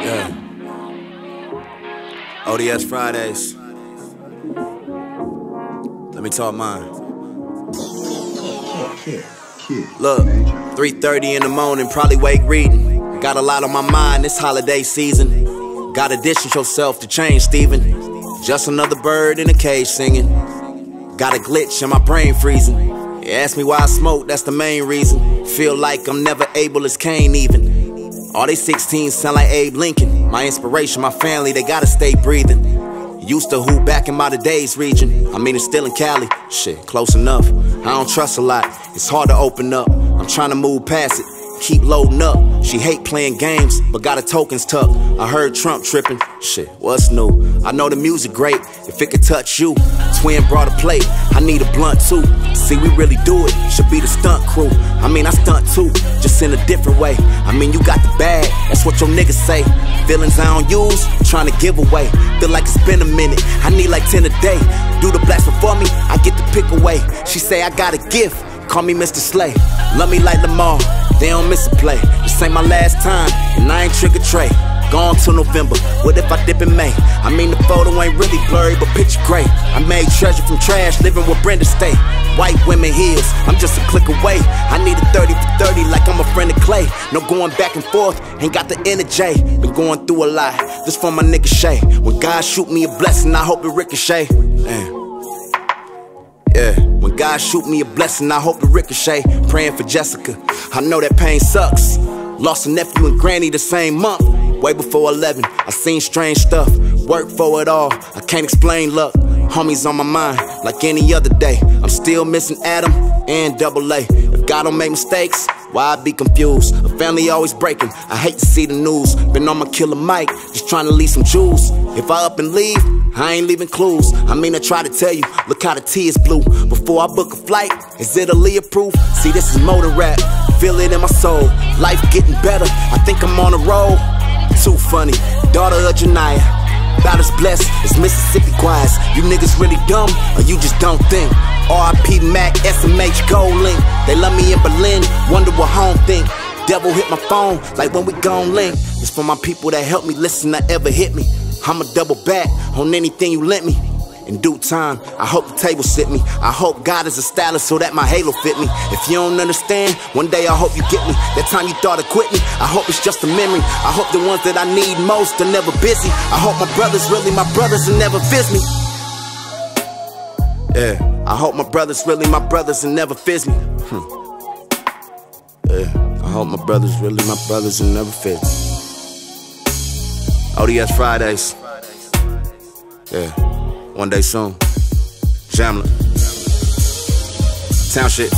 Yeah. ODS Fridays. Let me talk mine. Look, 3:30 in the morning, probably wake reading. Got a lot on my mind this holiday season. Gotta distance yourself to change, Steven. Just another bird in a cage singing. Got a glitch in my brain freezing. You ask me why I smoke, that's the main reason. Feel like I'm never able as Kane even. All they 16 sound like Abe Lincoln. My inspiration, my family, they gotta stay breathing. Used to hoop back in my days region. I mean, it's still in Cali. Shit, close enough. I don't trust a lot. It's hard to open up. I'm trying to move past it. Keep loading up. She hate playing games, but got her tokens tucked. I heard Trump tripping. Shit, what's new? I know the music great. If it could touch you, twin brought a plate. I need a blunt too. See, we really do it. Should be the stunt crew. I mean, I stunt too, just in a different way. I mean, you got the bag. That's what your niggas say. Feelings I don't use, trying to give away. Feel like it's been a minute. I need like 10 a day. Do the blast before me, I get to pick away. She say I got a gift. Call me Mr. Slay. Love me like Lamar. They don't miss a play. This ain't my last time, and I ain't trigger Trey. Gone till November. What if I dip in May? I mean, the photo ain't really blurry, but picture great. I made treasure from trash, living where Brenda stay. White women heels, I'm just a click away. I need a 30 for 30, like I'm a friend of Clay. No going back and forth, ain't got the energy. Been going through a lot. This for my nigga Shay. When God shoot me a blessing, I hope it ricochet. Yeah, when God shoot me a blessing, I hope it ricochet. Praying for Jessica. I know that pain sucks. Lost a nephew and granny the same month. Way before 11, I seen strange stuff. Work for it all, I can't explain luck. Homies on my mind, like any other day. I'm still missing Adam and Double A. If God don't make mistakes, why I be confused? A family always breaking, I hate to see the news. Been on my killer mic, just trying to leave some jewels. If I up and leave, I ain't leaving clues. I mean, I try to tell you, look how the tea is blue. Before I book a flight, is it a Italy approved? See, this is motor rap, feel it in my soul. Life getting better, I think I'm on a roll. Too funny, daughter of Janiyah. About as blessed as Mississippi choirs. You niggas really dumb, or you just don't think. RIP Mac, SMH, GoldLink. They love me in Berlin, wonder what home think. Devil hit my phone, like when we gon' link. It's for my people that help me listen, that ever hit me. I'ma double back on anything you lent me. In due time, I hope the table sit me. I hope God is a stylist so that my halo fit me. If you don't understand, one day I hope you get me. That time you thought to quit me, I hope it's just a memory. I hope the ones that I need most are never busy. I hope my brothers really my brothers and never fizz me. Yeah, I hope my brothers really my brothers and never fizz me. Hmm. Yeah, I hope my brothers really my brothers and never fizz me. ODS Fridays. Yeah. One day soon. Jamla. Town shit.